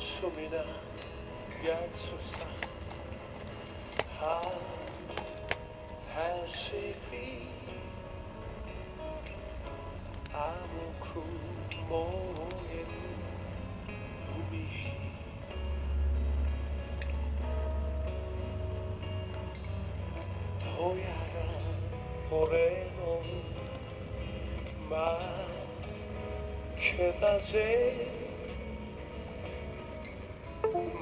Sumina Gatsusa How has she feel? Amoku Mogen Umi Toyara Morenon Ma Kedase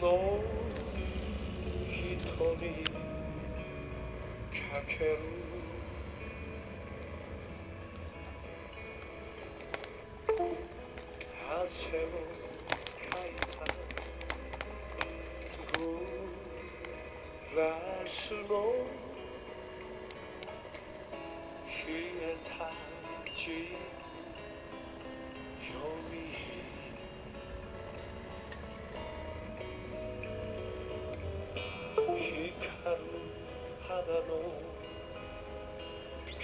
の人にかける汗をかいたグラスの冷えた地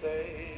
They